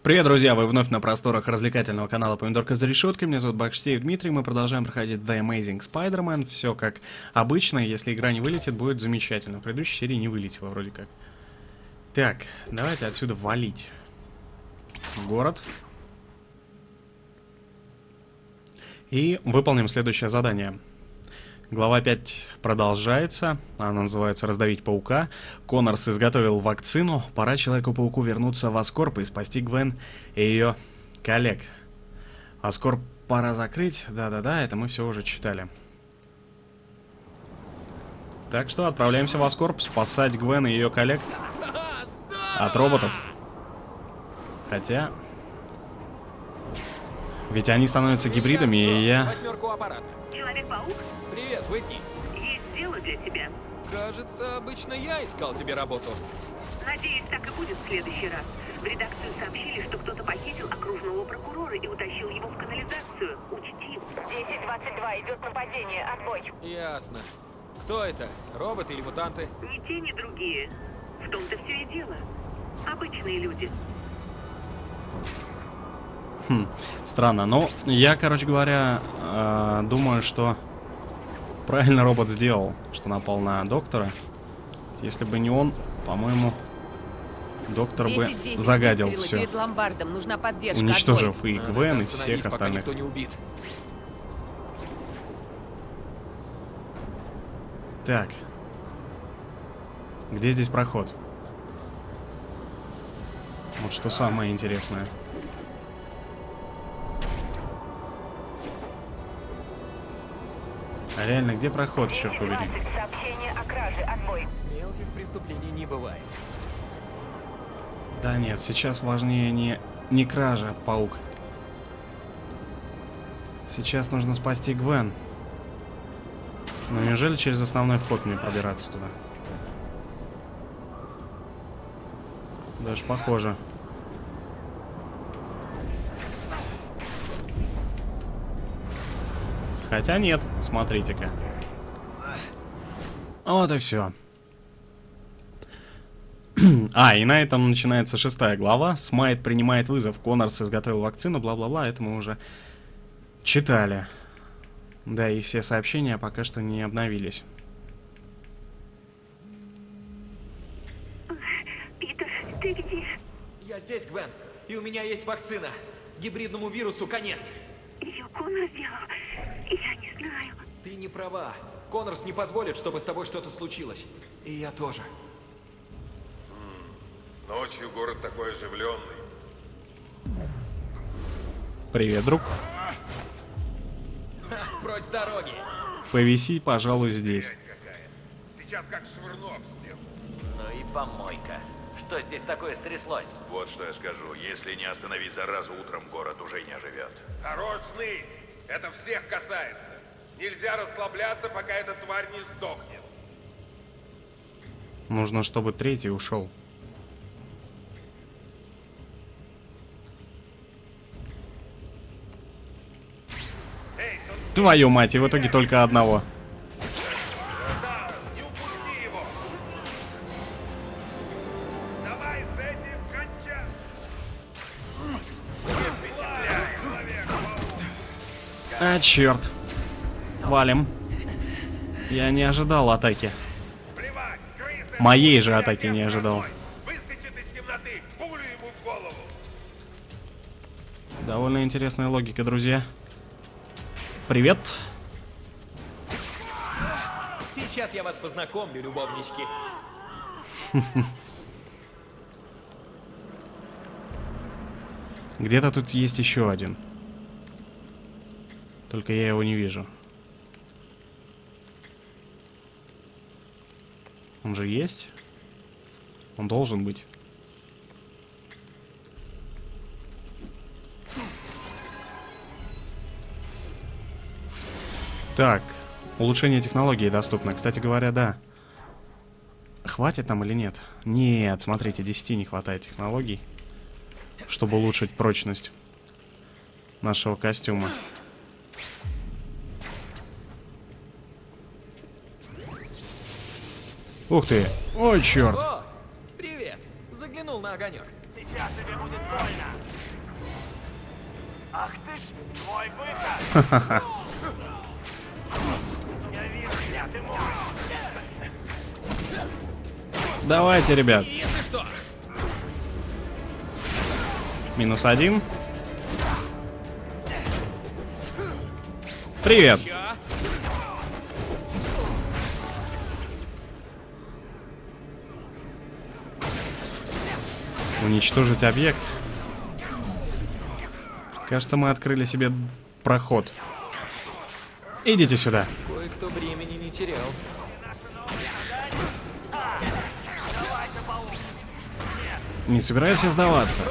Привет, друзья! Вы вновь на просторах развлекательного канала Помидорка за решеткой. Меня зовут Бакштеев Дмитрий. Мы продолжаем проходить The Amazing Spider-Man. Все как обычно. Если игра не вылетит, будет замечательно. В предыдущей серии не вылетела вроде как. Так, давайте отсюда валить. Город. И выполним следующее задание. Глава 5 продолжается. Она называется «Раздавить паука». Коннорс изготовил вакцину. Пора Человеку-пауку вернуться в Аскорп и спасти Гвен и ее коллег. Аскорп пора закрыть. Да-да-да, это мы все уже читали. Так что отправляемся в Аскорп спасать Гвен и ее коллег от роботов. Хотя... Ведь они становятся гибридами, и я... Человек-паук? Привет, Уитни. Есть дело для тебя. Кажется, обычно я искал тебе работу. Надеюсь, так и будет в следующий раз. В редакцию сообщили, что кто-то похитил окружного прокурора и утащил его в канализацию. Учти. 10-22, идет нападение, отбой. Ясно. Кто это? Роботы или мутанты? Ни те, ни другие. В том-то все и дело. Обычные люди. Хм, странно. Но я, короче говоря, э, думаю, что правильно робот сделал, что напал на доктора. Если бы не он, по-моему, доктор бы 10-10, загадил выстрелы все, перед ломбардом, нужна поддержка, уничтожив и Гвен, и всех остальных. никто не убит. Так. Где здесь проход? Вот что самое интересное. А реально, где проход, черт побери? 10-20, сообщение о краже, отбой. Мелких преступлений не бывает. Да нет, сейчас важнее не, не кража, паук. Сейчас нужно спасти Гвен. Но неужели через основной вход мне пробираться туда? Даже похоже. Хотя нет, смотрите-ка. Вот и все. А, и на этом начинается шестая глава. Смайт принимает вызов. Коннорс изготовил вакцину, бла-бла-бла. Это мы уже читали. Да, и все сообщения пока что не обновились. Питер, ты где? Я здесь, Гвен. И у меня есть вакцина. Гибридному вирусу конец. Ее Конор сделал. Я не знаю. Ты не права. Коннорс не позволит, чтобы с тобой что-то случилось. И я тоже. Ночью город такой оживленный. Привет, друг. Прочь с дороги. Повиси, пожалуй, здесь. Сейчас как швырну об стену. Ну и помойка. Что здесь такое стряслось? Вот что я скажу. Если не остановить заразу, утром город уже не оживет. Хорош ныть! Это всех касается. Нельзя расслабляться, пока эта тварь не сдохнет. Нужно, чтобы третий ушел. Твою мать, и в итоге только одного. А, черт. Валим. Я не ожидал атаки. Моей же атаки не ожидал. Довольно интересная логика, друзья. Привет. Сейчас я вас познакомлю, любовнички. Где-то тут есть еще один. Только я его не вижу. Он же есть? Он должен быть. Так, улучшение технологии доступно. Кстати говоря, да. Хватит там или нет? Нет, смотрите, 10 не хватает технологий, чтобы улучшить прочность нашего костюма. Ух ты! Ой, черт! О, привет. Заглянул на огонек. Сейчас тебе будет больно. Ах ты ж, твой выход! Я вижу, где ты мой. Давайте, ребят. Если что, Минус один. Привет. Уничтожить объект. Кажется, мы открыли себе проход. Идите сюда. Кое-кто времени не терял. Не собирайся сдаваться.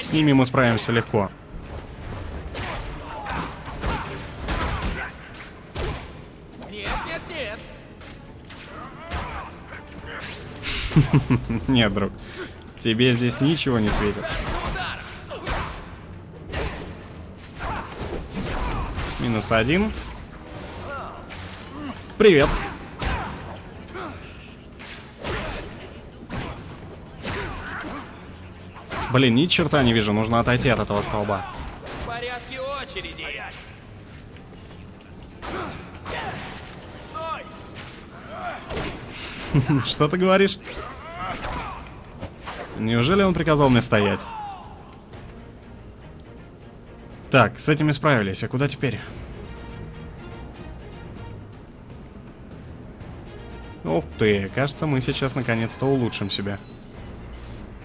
С ними мы справимся легко. Нет, друг. Тебе здесь ничего не светит. Минус один. Привет. Блин, ни черта не вижу, нужно отойти от этого столба. В порядке очереди. Что ты говоришь? Неужели он приказал мне стоять? Так, с этими справились, а куда теперь? Ух ты, кажется, мы сейчас наконец-то улучшим себя.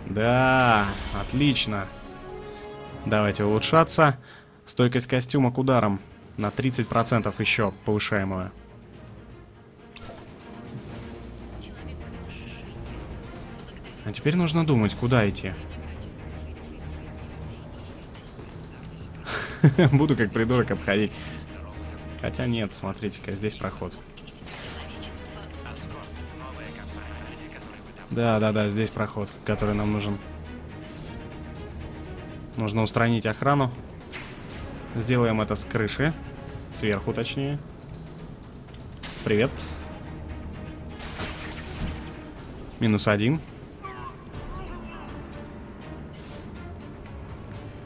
Да, отлично. Давайте улучшаться. Стойкость костюма к ударам на 30% еще повышаемая. А теперь нужно думать, куда идти. Буду как придурок обходить. Хотя нет, смотрите-ка, здесь проход. Да, да, да, здесь проход, который нам нужен. Нужно устранить охрану. Сделаем это с крыши. Сверху, точнее. Привет. Минус один.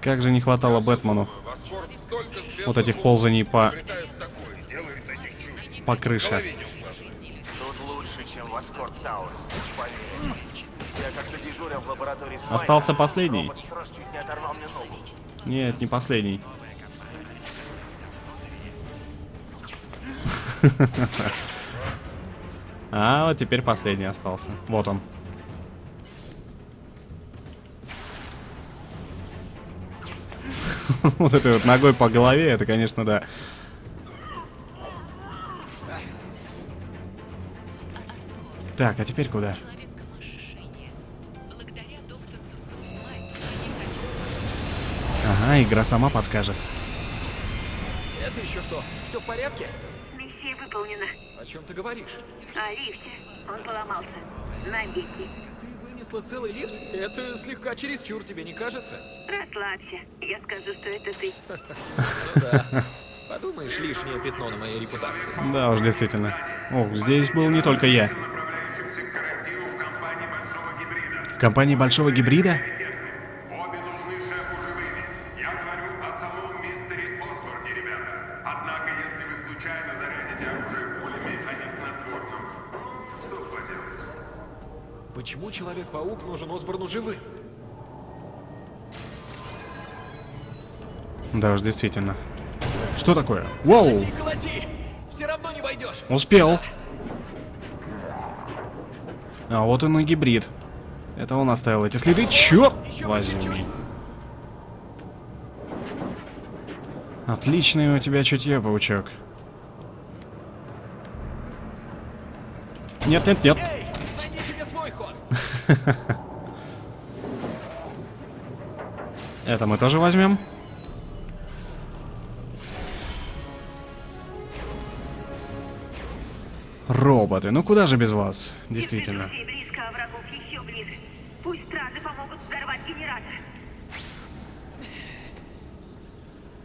Как же не хватало Бэтмену вот этих ползаний по, по крыше. Остался последний. Нет, не последний. А, вот теперь последний остался. Вот он. Вот этой вот ногой по голове, это, конечно, да. Так, а теперь куда? Ага, игра сама подскажет. Это еще что? Все в порядке? Миссия выполнена. О чем ты говоришь? А лифте? Он поломался. Навеки. Ты вынесла целый лифт? Это слегка чересчур, тебе не кажется? Расслабься. Я скажу, что это ты. Ну да. Подумаешь, лишнее пятно на моей репутации. Да уж, действительно. Ох, здесь был не только я. В компании Большого Гибрида. Человек-паук нужен Осборну живым? Да уж, действительно. Что такое? Воу! Колоти, колоти! Все равно не войдешь! Успел. А вот он и гибрид. Это он оставил эти следы. Черт Еще возьми. Отличное у тебя чутье, паучок. Нет, нет, нет. Это мы тоже возьмем. Роботы, ну куда же без вас? Действительно. А.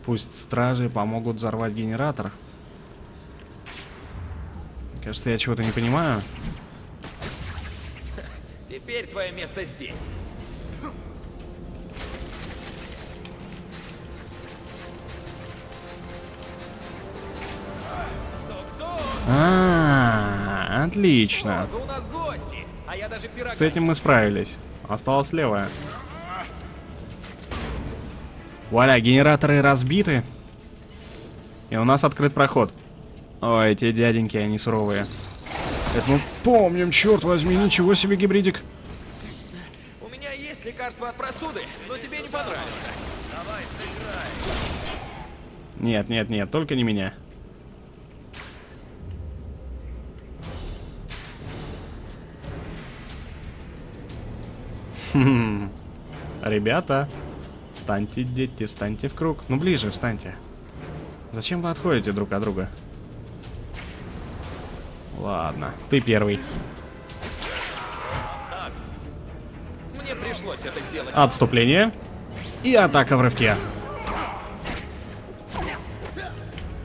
Пусть стражи помогут взорвать генератор. Кажется, я чего-то не понимаю. Теперь твое место здесь. А, отлично. О, да у нас гости. А я даже пирога С этим мы справились. Осталось левое. Вуаля, генераторы разбиты. И у нас открыт проход. Ой, эти дяденьки, они суровые. Это мы помним, черт возьми, ничего себе гибридик. Лекарство от простуды, но тебе не понравится. Нет, нет, нет, только не меня. Хм. Ребята, встаньте, дети, встаньте в круг. Ну, ближе встаньте. Зачем вы отходите друг от друга? Ладно, ты первый. Пришлось это сделать. Отступление. И атака в рывке.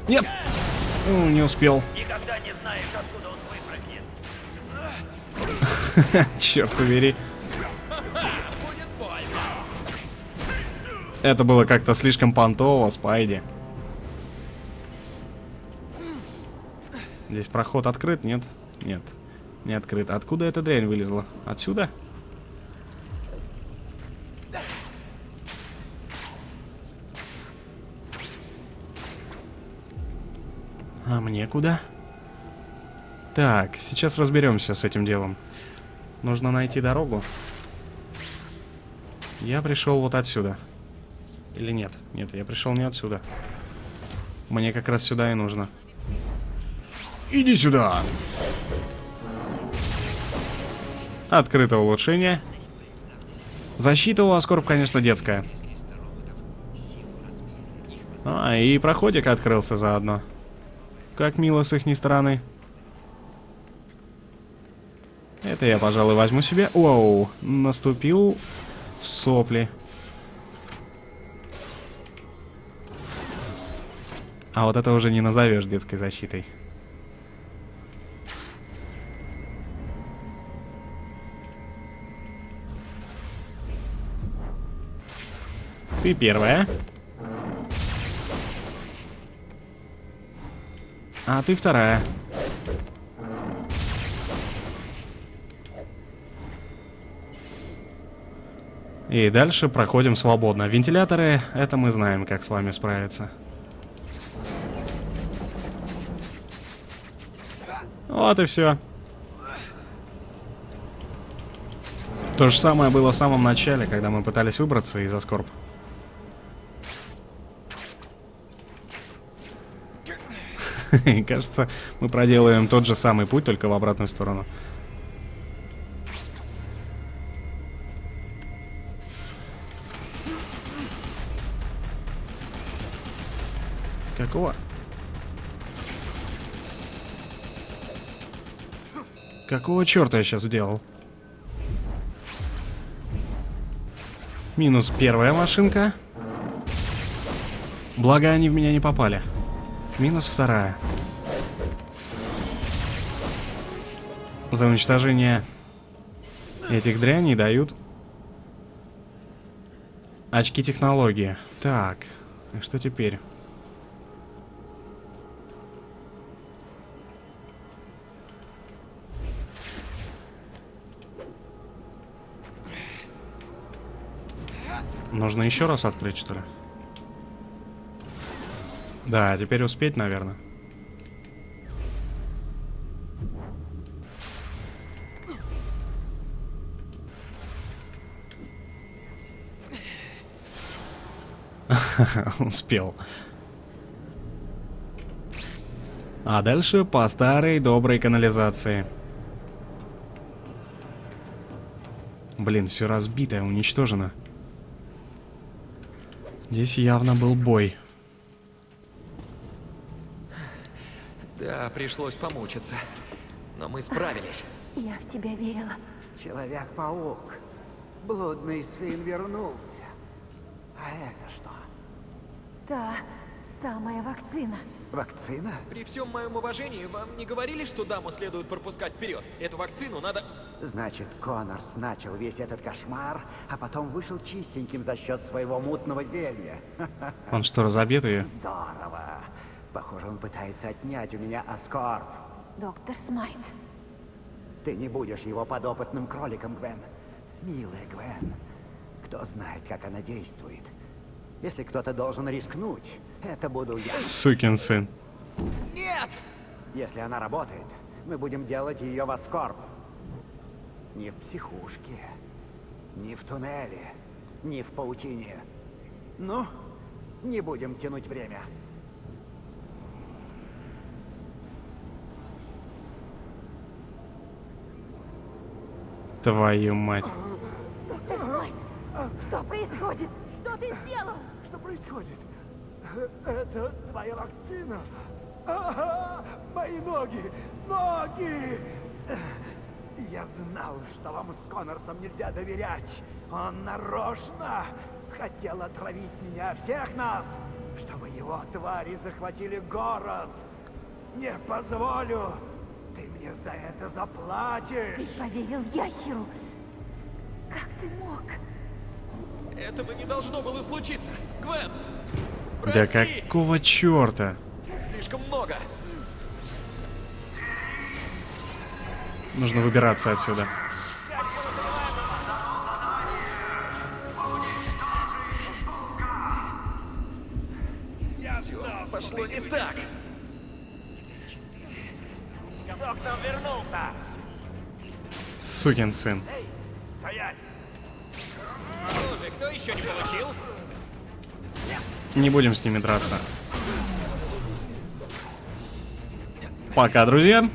Нет. Ну, не успел. Никогда не знаешь, откуда он выпрыгнет. Черт побери. Это было как-то слишком понтово, Спайди. Здесь проход открыт, нет? Нет, не открыт. Откуда эта дрянь вылезла? Отсюда? А мне куда? Так, сейчас разберемся с этим делом. Нужно найти дорогу. Я пришел вот отсюда. Или нет? Нет, я пришел не отсюда. Мне как раз сюда и нужно. Иди сюда! Открыто улучшение. Защита у Аскорб, конечно, детская. А, и проходик открылся заодно. Как мило с их стороны. Это я, пожалуй, возьму себе. Оу, наступил в сопли. А вот это уже не назовешь детской защитой. Ты первая. А ты вторая. И дальше проходим свободно. Вентиляторы, это мы знаем, как с вами справиться. Вот и все. То же самое было в самом начале, когда мы пытались выбраться из Аскорб. Кажется, мы проделаем тот же самый путь, только в обратную сторону. Какого? Какого черта я сейчас сделал? Минус первая машинка. Благо они в меня не попали. Минус вторая. За уничтожение этих дряней дают очки технологии. Так, что теперь? Нужно еще раз открыть, что ли? Да, теперь успеть, наверное. Успел. А дальше по старой доброй канализации. Блин, все разбитое, уничтожено. Здесь явно был бой. Да, пришлось помучиться. Но мы справились. Я в тебя верила. Человек-паук. Блудный сын вернулся. А это что? Та самая вакцина. Вакцина? При всем моем уважении, вам не говорили, что даму следует пропускать вперед? Эту вакцину надо... Значит, Коннорс начал весь этот кошмар, а потом вышел чистеньким за счет своего мутного зелья. Он что, разобитый? Здорово. Похоже, он пытается отнять у меня Аскорб. Доктор Смайт. Ты не будешь его подопытным кроликом, Гвен. Милая Гвен, кто знает, как она действует. Если кто-то должен рискнуть, это буду я. Сукин сын. Нет! Если она работает, мы будем делать ее в Аскорб. Не в психушке, не в туннеле, не в паутине. Ну, не будем тянуть время. Твою мать. Что происходит? Что ты сделал? Что происходит? Это твоя вакцина. Ага, мои ноги! Ноги! Я знал, что вам с Коннорсом нельзя доверять. Он нарочно хотел отравить меня, всех нас, чтобы его твари захватили город. Не позволю. Ты мне за это Ты заплатишь. поверил ящеру. Как ты мог? Этого не должно было случиться. Гвен! Да Прости! какого черта? Слишком много. Нужно выбираться отсюда. Все пошло не так. Сукин сын. Не будем с ними драться. Пока, друзья.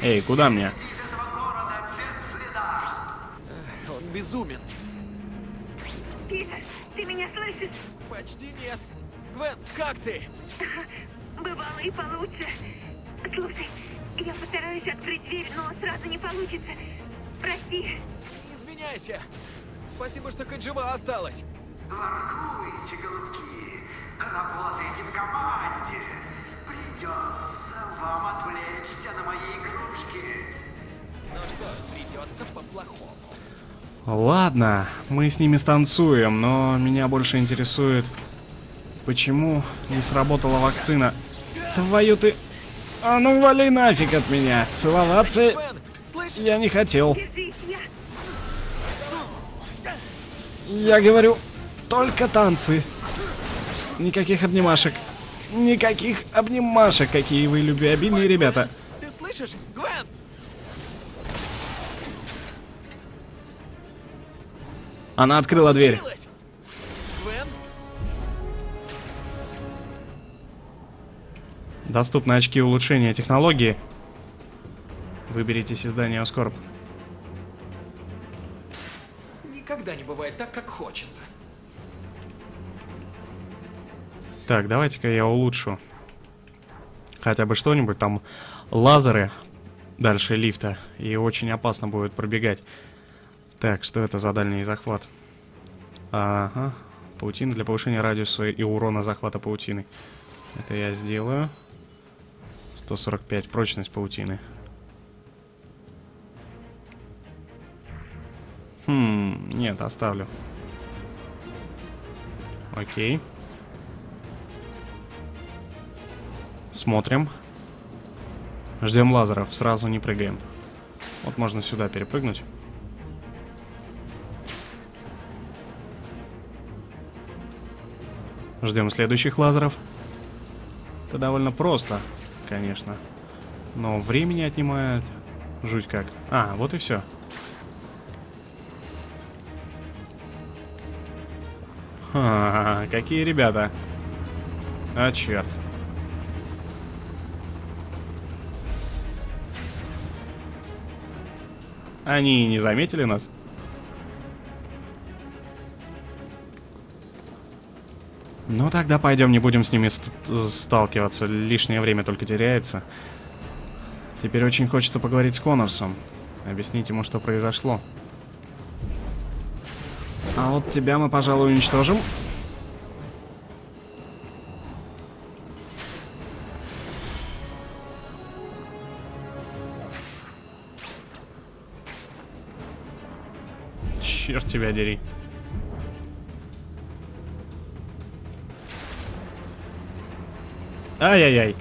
Эй, куда мне? Он безумен. Как ты? Бывало и получше. Слушай, я постараюсь открыть дверь, но сразу не получится. Прости. Не извиняйся. Спасибо, что хоть жива осталась. Воркуйте, голубки! Работайте в команде! Придется вам отвлечься на мои игрушки! Ну что ж, придется по-плохому. Ладно, мы с ними станцуем, но меня больше интересует, почему не сработала вакцина. Твою ты... А ну вали нафиг от меня. Целоваться я не хотел. Я говорю, только танцы. Никаких обнимашек. Никаких обнимашек, какие вы любвеобильные ребята. Ты слышишь? Гвен! Она открыла дверь. Доступны очки улучшения технологии. Выберите издание Оскорб. Никогда не бывает так, как хочется. Так, давайте-ка я улучшу. Хотя бы что-нибудь. Там лазеры дальше лифта. И очень опасно будет пробегать. Так, что это за дальний захват? Ага. Паутина для повышения радиуса и урона захвата паутины. Это я сделаю. 145. Прочность паутины. Хм, нет, оставлю. Окей. Смотрим. Ждем лазеров, сразу не прыгаем. Вот можно сюда перепрыгнуть. Ждем следующих лазеров. Это довольно просто, конечно. Но времени отнимает жуть как. А, вот и все. Ха, какие ребята. А, черт. Они не заметили нас? Ну тогда пойдем, не будем с ними ст- сталкиваться. Лишнее время только теряется. Теперь очень хочется поговорить с Коннорсом. Объяснить ему, что произошло. А вот тебя мы, пожалуй, уничтожим. Черт тебя дери. Ай-яй-яй.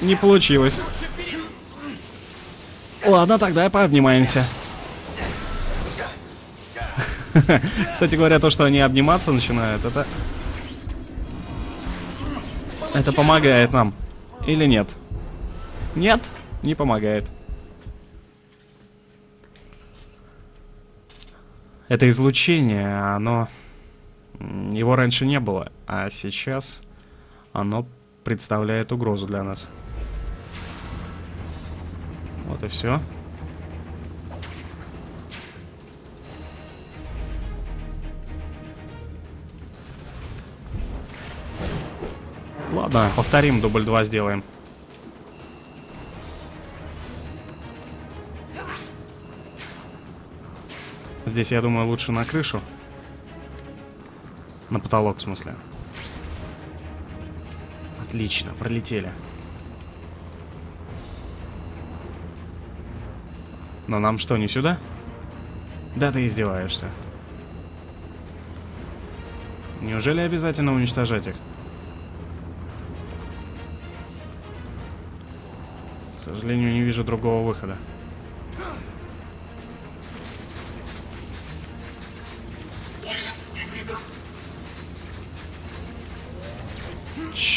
Не получилось. Ладно, тогда пообнимаемся. Кстати говоря, то, что они обниматься начинают, это... Это помогает нам. Или нет? Нет, не помогает. Это излучение, оно... Его раньше не было, а сейчас оно представляет угрозу для нас. Вот и все. Ладно, повторим, дубль 2 сделаем. Здесь, я думаю, лучше на крышу. На потолок, в смысле. Отлично, пролетели. Но нам что, не сюда? Да ты издеваешься. Неужели обязательно уничтожать их? К сожалению, не вижу другого выхода.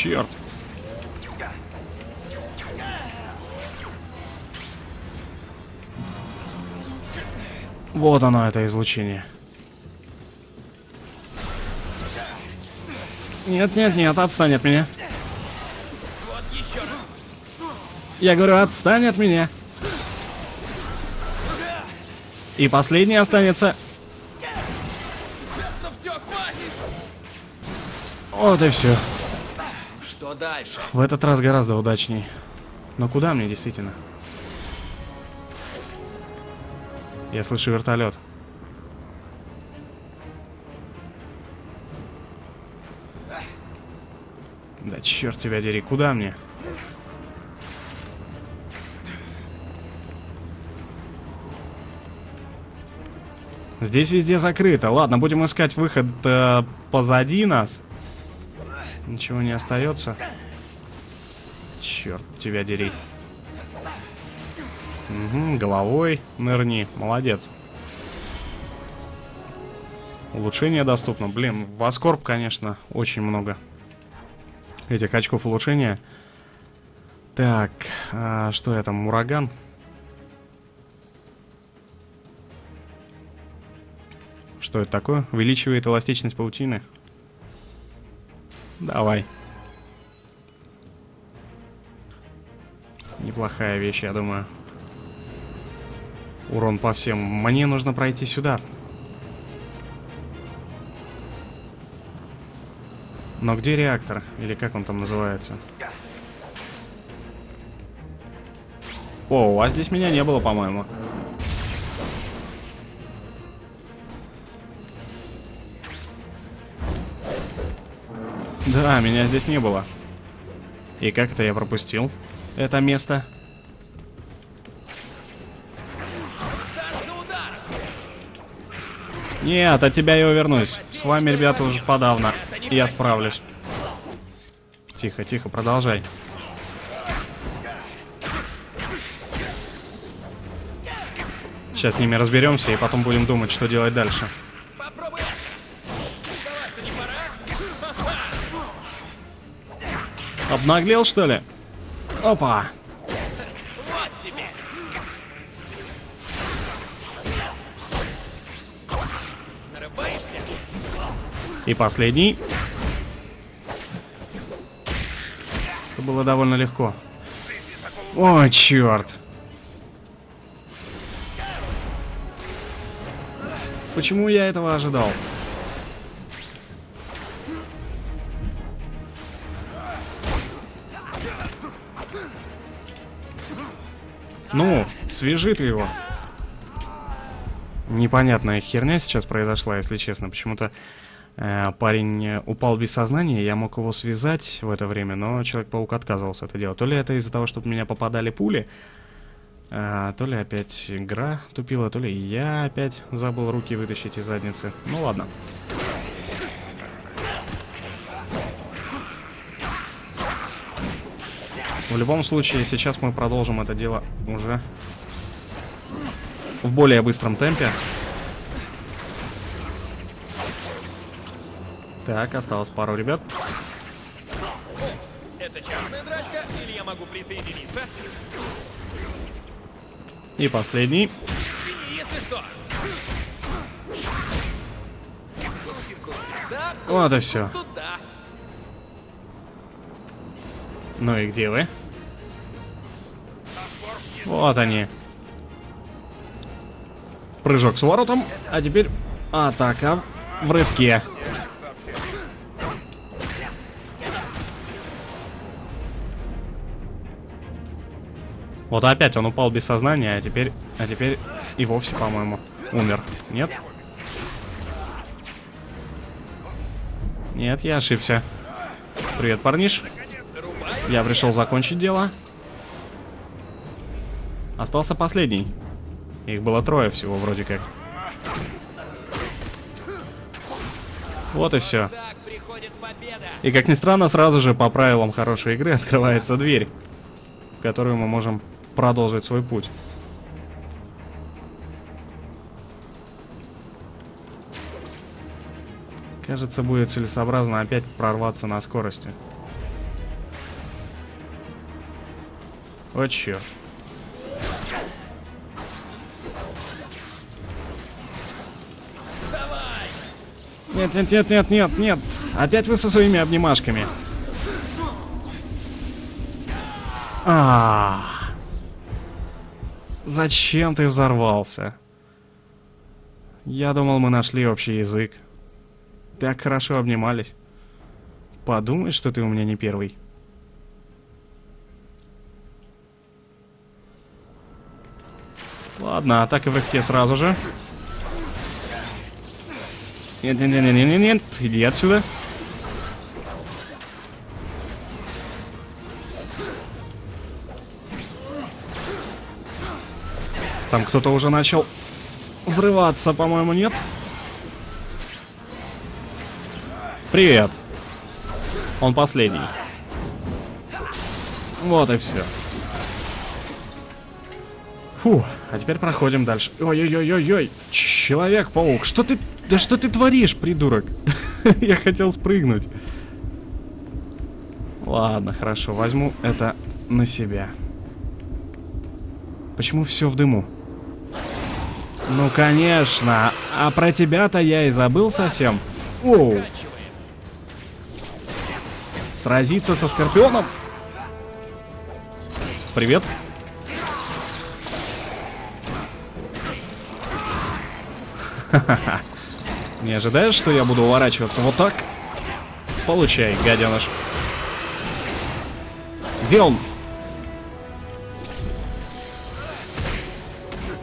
Черт! Вот оно, это излучение. Нет, нет, нет, отстань от меня. Я говорю, отстань от меня. И последний останется. Вот и все. Дальше? В этот раз гораздо удачней. Но куда мне действительно? Я слышу вертолет. Да черт тебя дери, куда мне? Здесь везде закрыто. Ладно, будем искать выход э, позади нас. Ничего не остается. Черт тебя дери. Угу, головой нырни. Молодец. Улучшение доступно. Блин, в Аскорб, конечно, очень много этих очков улучшения. Так, а что я там, ураган? Что это такое? Увеличивает эластичность паутины? Давай. Неплохая вещь, я думаю. Урон по всем. Мне нужно пройти сюда. Но где реактор? Или как он там называется? О, а здесь меня не было, по-моему. Да, меня здесь не было. И как это я пропустил? Это место. Нет, от тебя я увернусь. С вами, ребята, уже подавно. Я справлюсь. Тихо, тихо, продолжай. Сейчас с ними разберемся и потом будем думать, что делать дальше. Обнаглел, что ли? Опа! И последний. Это было довольно легко. О, черт. Почему я этого ожидал? Свяжи ты его. Непонятная херня сейчас произошла, если честно. Почему-то э, парень э, упал без сознания, я мог его связать в это время, но Человек-паук отказывался это делать. То ли это из-за того, что в меня попадали пули, а, то ли опять игра тупила, то ли я опять забыл руки вытащить из задницы. Ну ладно. В любом случае, сейчас мы продолжим это дело уже в более быстром темпе. Так, осталось пару ребят. Это частная драчка, или я могу присоединиться? И последний. Извини, если что. Вот и все. туда. Ну и где вы? Вот они. Прыжок с воротом, а теперь атака в рывке. Вот опять он упал без сознания, а теперь, а теперь и вовсе, по-моему, умер. Нет? Нет, я ошибся. Привет, парниш. Я пришел закончить дело. Остался последний. Их было трое всего, вроде как. Вот и все. И как ни странно, сразу же по правилам хорошей игры открывается дверь, в которую мы можем продолжить свой путь. Кажется, будет целесообразно опять прорваться на скорости. Вот черт. Нет, нет, нет, нет, нет, нет. Опять вы со своими обнимашками. А. Зачем ты взорвался? Я думал, мы нашли общий язык. Так хорошо обнимались. Подумай, что ты у меня не первый. Ладно, атака в рывке сразу же. Нет, нет, нет, нет, нет, нет, иди отсюда. Там кто-то уже начал взрываться, по-моему, нет? Привет. Он последний. Вот и все. Фу, а теперь проходим дальше. Ой-ой-ой-ой-ой. Человек-паук, что ты... Да что ты творишь, придурок? Я хотел спрыгнуть. Ладно, хорошо, возьму это на себя. Почему все в дыму? Ну, конечно. А про тебя-то я и забыл совсем. Оу. Сразиться со Скорпионом? Привет. Ха-ха-ха. Не ожидаешь, что я буду уворачиваться вот так? Получай, гаденыш. Где он?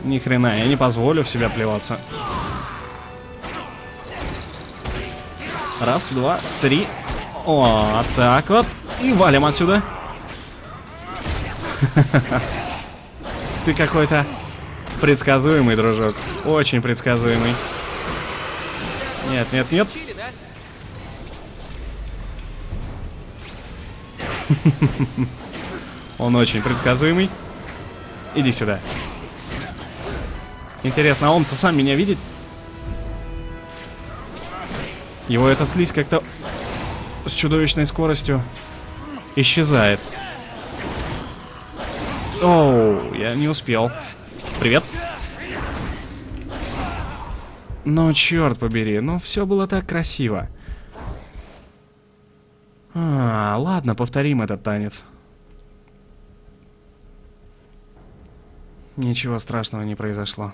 Ни хрена, я не позволю в себя плеваться. Раз, два, три. О, так вот. И валим отсюда. Ты какой-то предсказуемый, дружок. Очень предсказуемый. Нет, нет, нет. Он очень предсказуемый. Иди сюда. Интересно, а он-то сам меня видит? Его эта слизь как-то с чудовищной скоростью исчезает. Оу, я не успел. Привет. Ну, черт побери, ну все было так красиво. А, ладно, повторим этот танец. Ничего страшного не произошло.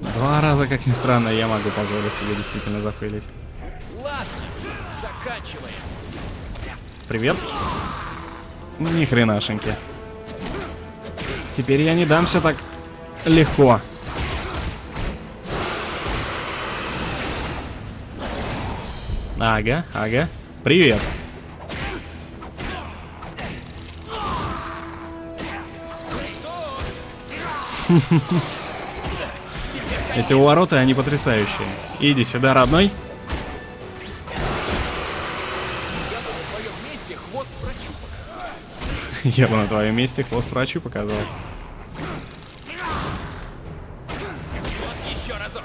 Два раза, как ни странно, я могу позволить себе действительно зафейлить. Ладно, заканчиваем. Привет. Ни хренашеньки. Теперь я не дамся так легко. Ага, ага. Привет. Эти увороты, они потрясающие. Иди сюда, родной. Я бы на твоем месте хвост врачу. Еще разок.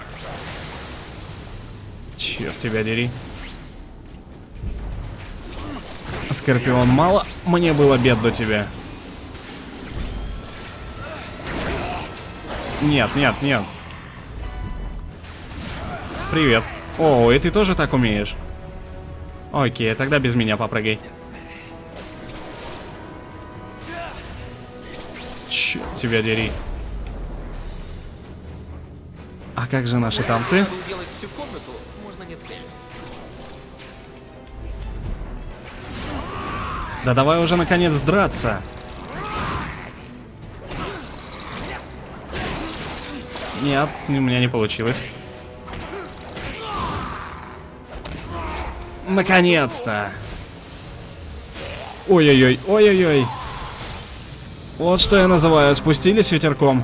Черт тебя дери. Скорпион, мало мне было бед до тебя. Нет, нет, нет. Привет. О, и ты тоже так умеешь? Окей, тогда без меня попрыгай. Тебя дери. А как же наши танцы? Да давай уже наконец драться. Нет, у меня не получилось. Наконец-то! Ой-ой-ой, ой-ой-ой. Вот что я называю, спустились ветерком.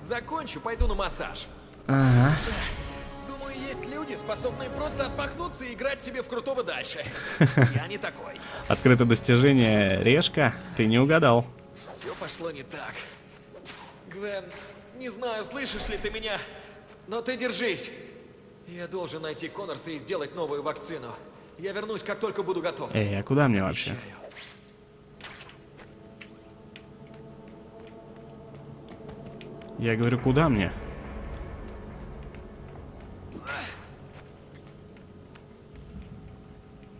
Закончу, пойду на массаж. Ага. Думаю, есть люди, способные просто отмахнуться и играть себе в крутого дальше. Я не такой. Открыто достижение Решка, ты не угадал. Все пошло не так. Гвен, не знаю, слышишь ли ты меня, но ты держись. Я должен найти Коннорса и сделать новую вакцину. Я вернусь, как только буду готов. Эй, а куда мне вообще? Обещаю. Я говорю, куда мне?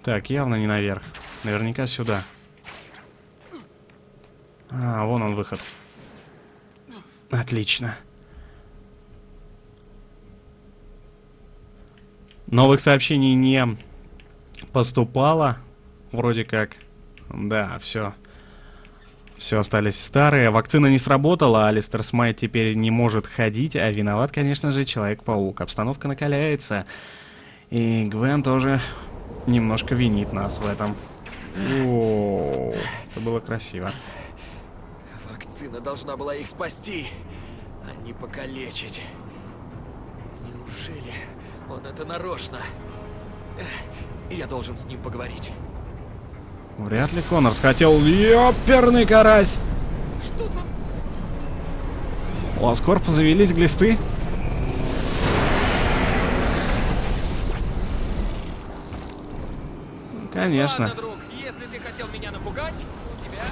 Так, явно не наверх. Наверняка сюда. А, вон он выход. Отлично. Новых сообщений не поступало. Вроде как. Да, все. Все остались старые. Вакцина не сработала, Алистер Смайт теперь не может ходить, а виноват, конечно же, Человек-паук. Обстановка накаляется. И Гвен тоже немножко винит нас в этом. О, это было красиво. Вакцина должна была их спасти, а не покалечить. Неужели он это нарочно? Эх, Я должен с ним поговорить. Вряд ли Коннорс хотел... Ёперный карась! Что за... У Аскорпа завелись глисты. Конечно. Ладно, друг, если ты хотел меня напугать, у тебя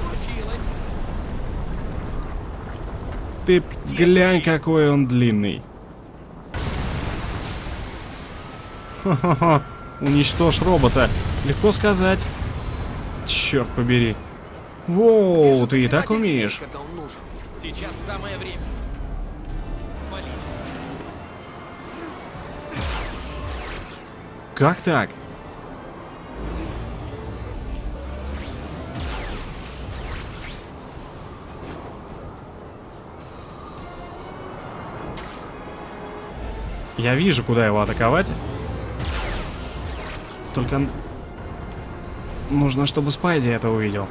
получилось. Ты глянь, какой он длинный. Ха-ха-ха. Уничтожь робота. Легко сказать. Черт побери. Воу, ты и так умеешь. когда он нужен. Сейчас самое время. Валить. Как так? Я вижу, куда его атаковать. Только нужно, чтобы Спайди это увидел.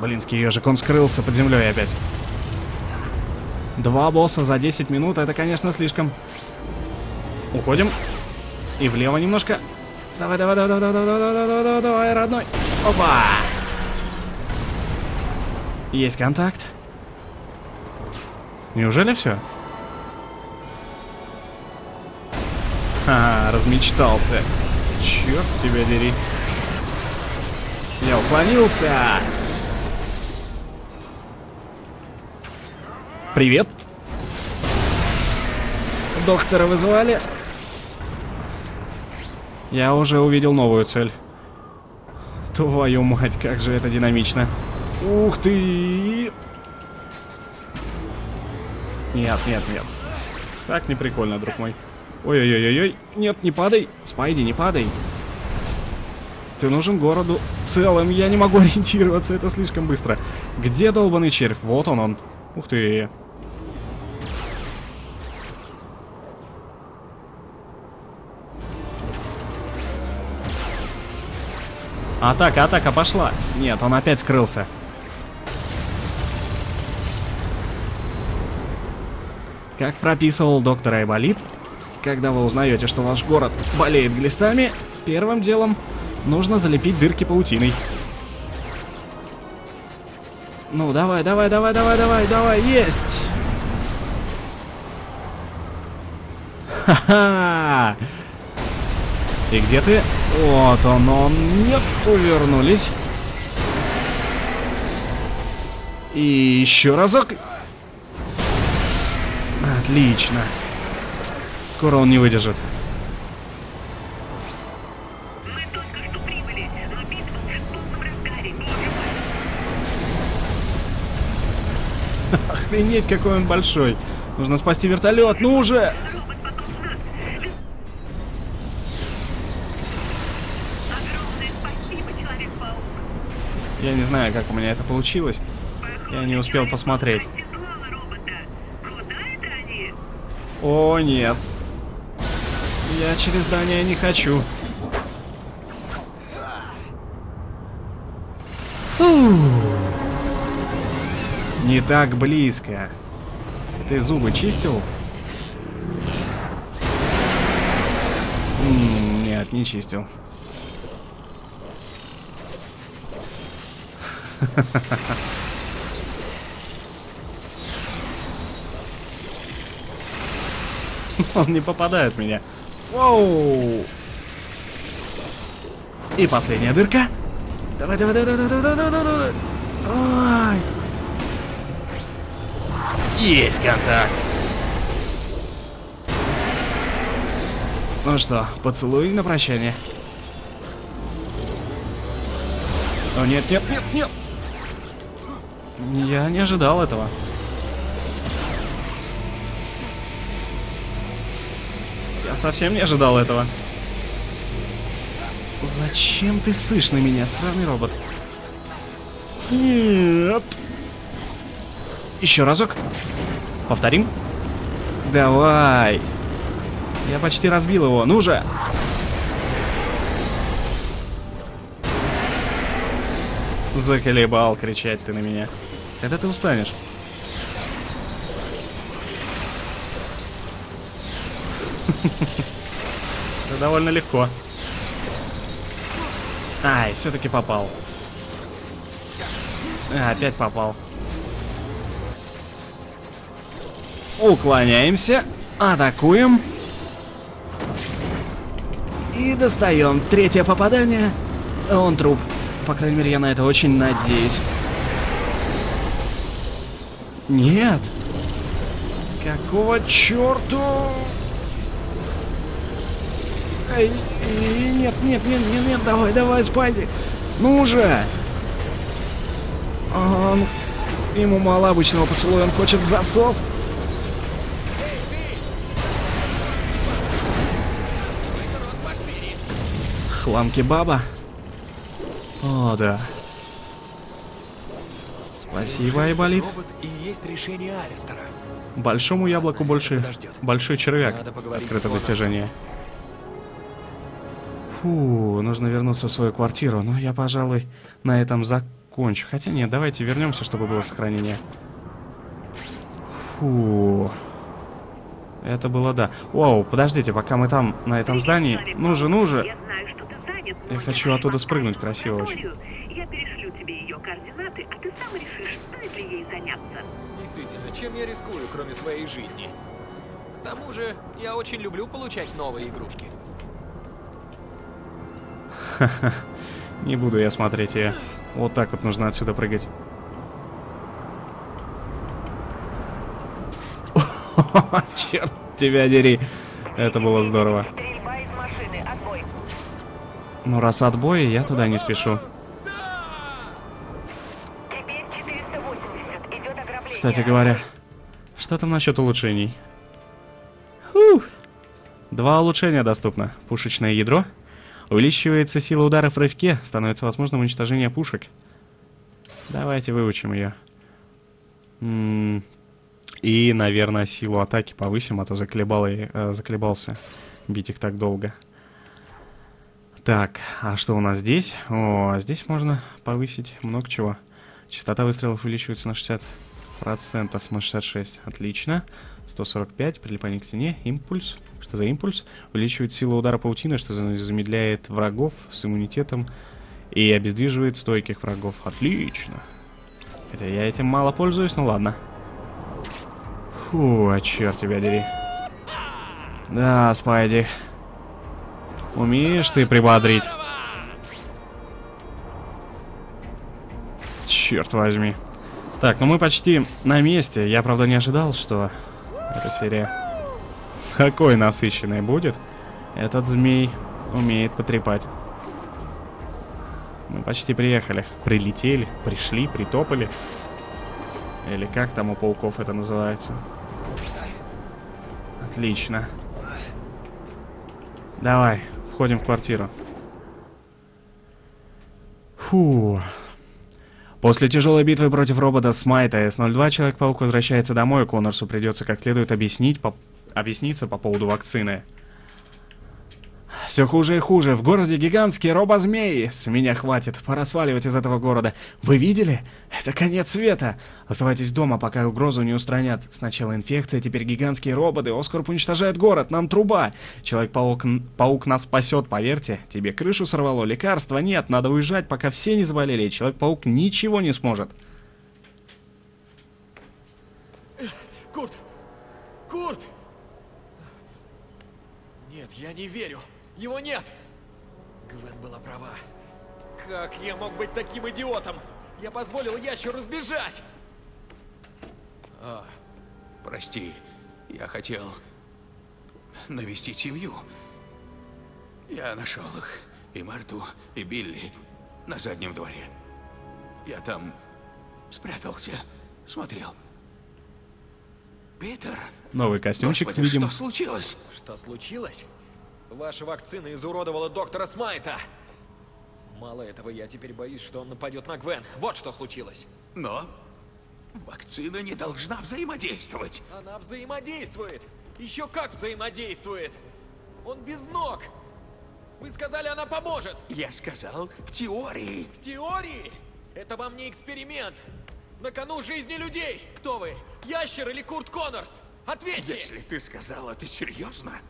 Блинский ежик, он скрылся под землей опять. Два босса за 10 минут, это, конечно, слишком. Уходим. И влево немножко. Давай, давай, давай, давай, давай, давай, давай, давай, давай, родной. Опа! Есть контакт. Неужели все? Ха, размечтался. Черт тебя дери. Я уклонился. Привет. Доктора вызвали. Я уже увидел новую цель. Твою мать, как же это динамично. Ух ты! Нет, нет, нет. Так не прикольно, друг мой. Ой-ой-ой-ой. Нет, не падай. Спайди, не падай. Ты нужен городу целым. Я не могу ориентироваться, это слишком быстро. Где долбанный червь? Вот он он. Ух ты. Атака, атака пошла. Нет, он опять скрылся. Как прописывал доктор Айболит, когда вы узнаете, что ваш город болеет глистами, первым делом нужно залепить дырки паутиной. Ну, давай, давай, давай, давай, давай, давай, есть! Ха-ха! И где ты? Вот он, он. Нет, увернулись. И еще разок. Отлично. Скоро он не выдержит. Охренеть, какой он большой. Нужно спасти вертолет, ну уже! Я не знаю, как у меня это получилось. Я не успел посмотреть. О, нет. Я через здание не хочу. Фу. Не так близко. Ты зубы чистил? Нет, не чистил. Он не попадает в меня. Воу! И последняя дырка. Давай, давай, давай, давай, давай, давай, давай, давай. Ой. Есть контакт. Ну что, поцелуй на прощание. О, нет, нет, нет, нет. Я не ожидал этого. Я совсем не ожидал этого. Зачем ты сышь на меня, сраный робот? Нет. Еще разок. Повторим. Давай. Я почти разбил его. Ну же. Заколебал кричать ты на меня. Когда ты устанешь? Это довольно легко. Ай, все-таки попал. А, опять попал. Уклоняемся. Атакуем. И достаем. Третье попадание. Он труп. По крайней мере, я на это очень надеюсь. Нет. Какого черту? И- нет, нет, нет, нет, нет, давай, давай, Спайди. Ну уже. Он... Ему мало обычного поцелуя, он хочет засос. Хламки баба. О, да. Спасибо, Айболит. И есть решение Алистера. Большому яблоку больше... Подождет. Большой червяк. Открыто достижение. Фу, нужно вернуться в свою квартиру. Но я, пожалуй, на этом закончу. Хотя нет, давайте вернемся, чтобы было сохранение. Фу. Это было да. Вау, подождите, пока мы там, на этом здании. Ну же, ну же. Я хочу оттуда спрыгнуть красиво лабораторию, Я перешлю тебе ее координаты, а ты сам решишь, стоит ли ей заняться. Действительно, чем я рискую, кроме своей жизни? К тому же, я очень люблю получать новые игрушки. Не буду я смотреть ее. Вот так вот нужно отсюда прыгать. Черт тебя дери. Это было здорово. Ну, раз отбой, я туда не спешу. Теперь 480. Идет ограбление. Кстати говоря, что там насчет улучшений? Фух. Два улучшения доступно. Пушечное ядро, Увеличивается сила удара в рывке, становится возможным уничтожение пушек. Давайте выучим ее. М, И, наверное, силу атаки повысим, а то заколебал и, э, заколебался бить их так долго. Так, а что у нас здесь? О, здесь можно повысить много чего. Частота выстрелов увеличивается на 60%, на 66. Отлично. 145, прилипание к стене, импульс. Что за импульс? Увеличивает силу удара паутины, что за- замедляет врагов с иммунитетом и обездвиживает стойких врагов. Отлично. Хотя я этим мало пользуюсь, ну ладно. Фу, а черт тебя дери. Да, Спайди. Умеешь ты прибодрить? Черт возьми. Так, ну мы почти на месте. Я, правда, не ожидал, что эта серия такой насыщенной будет. Этот змей умеет потрепать. Мы почти приехали. Прилетели, пришли, притопали. Или как там у пауков это называется? Отлично. Давай, входим в квартиру. Фу. После тяжелой битвы против робота Смайта С-02 Человек-паук возвращается домой, Коннорсу придется как следует объяснить по... объясниться по поводу вакцины. Все хуже и хуже. В городе гигантские робозмеи. С меня хватит. Пора сваливать из этого города. Вы видели? Это конец света. Оставайтесь дома, пока угрозу не устранят. Сначала инфекция, теперь гигантские роботы. Оскорб уничтожает город. Нам труба. Человек-паук паук нас спасет, поверьте. Тебе крышу сорвало, лекарства нет. Надо уезжать, пока все не заболели. Человек-паук ничего не сможет. Курт! Курт! Нет, я не верю. Его нет! Гвен была права. Как я мог быть таким идиотом? Я позволил ящеру сбежать! А, прости, я хотел навестить семью. Я нашел их, и Марту, и Билли на заднем дворе. Я там спрятался, смотрел. Питер, Новый костюмчик, Господи, видим. что случилось? Что случилось? Ваша вакцина изуродовала доктора Смайта. Мало этого, я теперь боюсь, что он нападет на Гвен. Вот что случилось. Но вакцина не должна взаимодействовать. Она взаимодействует. Еще как взаимодействует. Он без ног. Вы сказали, она поможет. Я сказал, в теории. В теории? Это вам не эксперимент. На кону жизни людей. Кто вы? Ящер или Курт Коннорс? Ответьте! Если ты сказал это серьезно,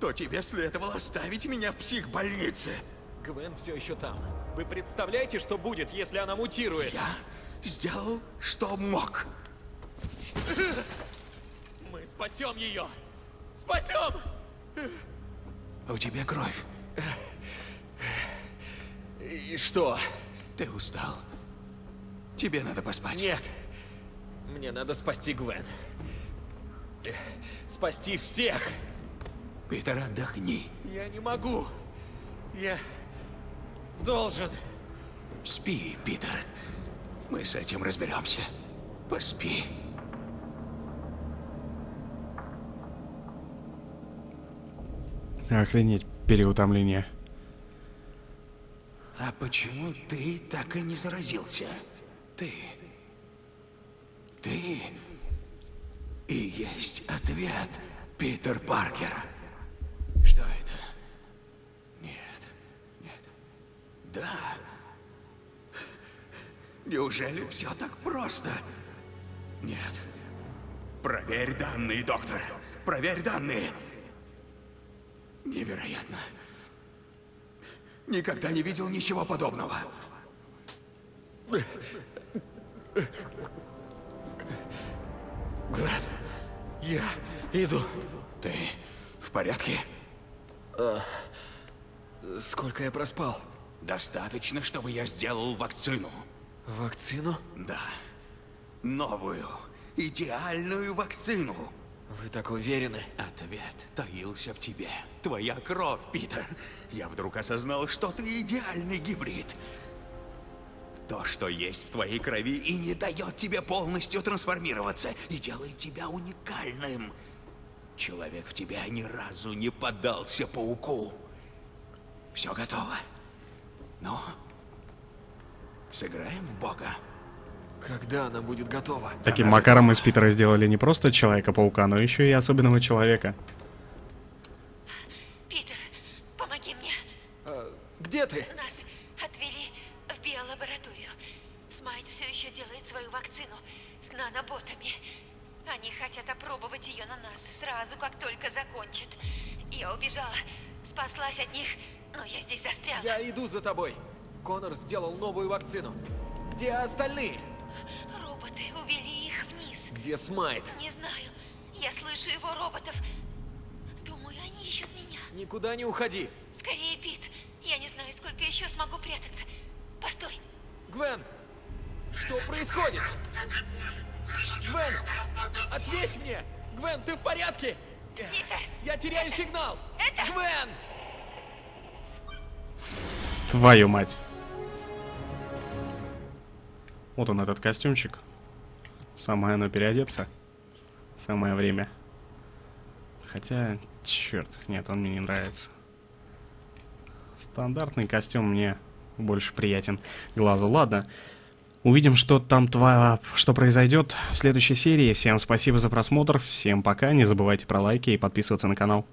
то тебе следовало оставить меня в психбольнице. Гвен все еще там. Вы представляете, что будет, если она мутирует? Я сделал, что мог. Мы спасем ее! Спасем! У тебя кровь. И что? Ты устал. Тебе надо поспать. Нет. Мне надо спасти Гвен. Э, Спасти всех. Питер, отдохни. Я не могу. Я должен. Спи, Питер. Мы с этим разберемся. Поспи. Охренеть, переутомление. А почему ты так и не заразился? Ты... Ты... И есть ответ, Питер Паркер. Что это? Нет, нет. Да. Неужели все так просто? Нет. Проверь данные, доктор. Проверь данные. Невероятно. Никогда не видел ничего подобного. Гвен, я иду. Ты в порядке? Сколько я проспал? Достаточно, чтобы я сделал вакцину. Вакцину? Да. Новую, идеальную вакцину. Вы так уверены? Ответ таился в тебе. Твоя кровь, Питер. Я вдруг осознал, что ты идеальный гибрид. То, что есть в твоей крови и не дает тебе полностью трансформироваться, и делает тебя уникальным. Человек в тебя ни разу не поддался пауку. Все готово. Ну, сыграем в Бога. Когда она будет готова? Таким макаром из Питера сделали не просто Человека-паука, но еще и особенного человека. Питер, помоги мне. А, где ты? Нас отвели в биолабораторию. Смайт все еще делает свою вакцину с наноботами. Они хотят опробовать ее на нас сразу, как только закончат. Я убежала, спаслась от них, я здесь застряла. Я иду за тобой. Конор сделал новую вакцину. Где остальные? Роботы увели их вниз. Где Смайт? Не знаю. Я слышу его роботов. Думаю, они ищут меня. Никуда не уходи. Скорее, Пит. Я не знаю, сколько еще смогу прятаться. Постой. Гвен! Что происходит? Гвен! Ответь мне! Гвен, ты в порядке? Питер, Я теряю сигнал! это- Гвен! Твою мать. Вот он, этот костюмчик. Самое оно переодеться. Самое время. Хотя, черт, нет, он мне не нравится. Стандартный костюм мне больше приятен глазу. Ладно, увидим, что там тва... что произойдет в следующей серии. Всем спасибо за просмотр, всем пока, не забывайте про лайки и подписываться на канал.